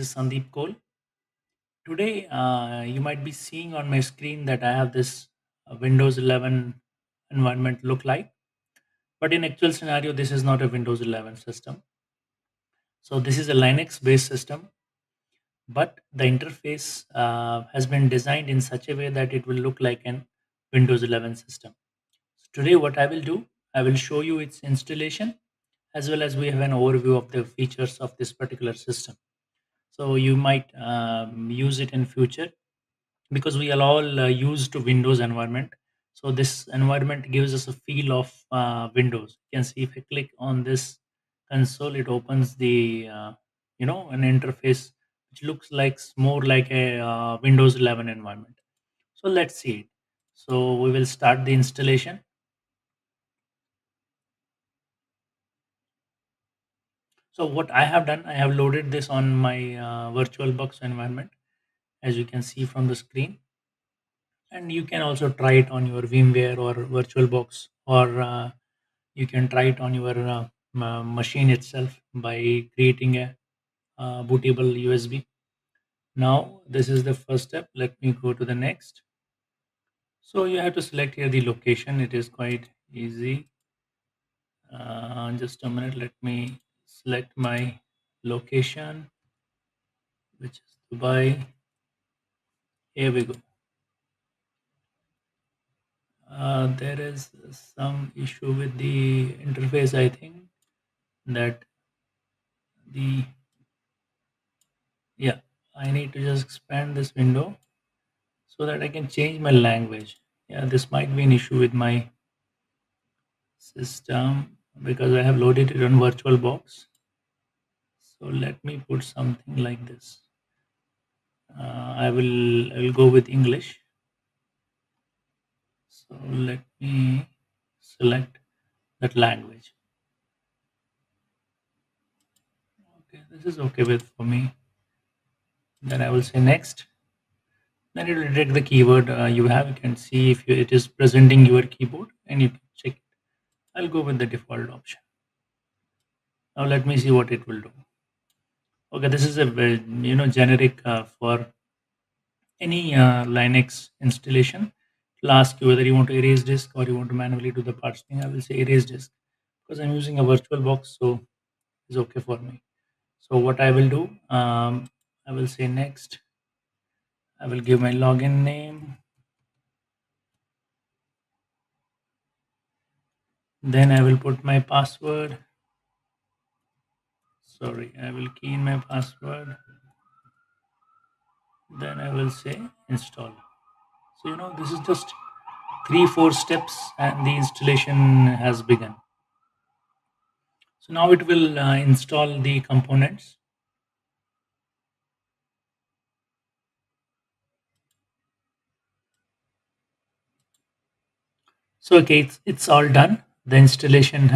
This is Sandeep Cole. Today, uh, you might be seeing on my screen that I have this uh, Windows 11 environment look like. But in actual scenario, this is not a Windows 11 system. So this is a Linux based system, but the interface uh, has been designed in such a way that it will look like an Windows 11 system. So today, what I will do, I will show you its installation as well as we have an overview of the features of this particular system. So you might um, use it in future because we are all uh, used to Windows environment. So this environment gives us a feel of uh, Windows. You can see if I click on this console, it opens the uh, you know an interface which looks like more like a uh, Windows 11 environment. So let's see it. So we will start the installation. So what I have done, I have loaded this on my uh, VirtualBox environment, as you can see from the screen. And you can also try it on your VMware or VirtualBox, or uh, you can try it on your uh, ma- machine itself by creating a uh, bootable USB. Now, this is the first step. Let me go to the next. So you have to select here the location. It is quite easy. Uh, just a minute. Let me select my location, which is Dubai. Here we go. Uh, there is some issue with the interface, I think, that the yeah, I need to just expand this window so that I can change my language. Yeah, this might be an issue with my system because I have loaded it on VirtualBox. So let me put something like this. Uh, I will I will go with English. So let me select that language. Okay, this is okay with for me. Then I will say next. Then it will detect the keyword uh, you have. You can see if you, it is presenting your keyboard and you can check it. I'll go with the default option. Now let me see what it will do. Okay, this is a very, you know generic uh, for any uh, Linux installation. It'll ask you whether you want to erase disk or you want to manually do the partitioning. I will say erase disk because I'm using a virtual box, so it's okay for me. So what I will do, um, I will say next. I will give my login name. Then I will put my password. Sorry, I will key in my password. Then I will say install. So you know this is just three four steps and the installation has begun. So now it will uh, install the components. So okay, it's, it's all done. The installation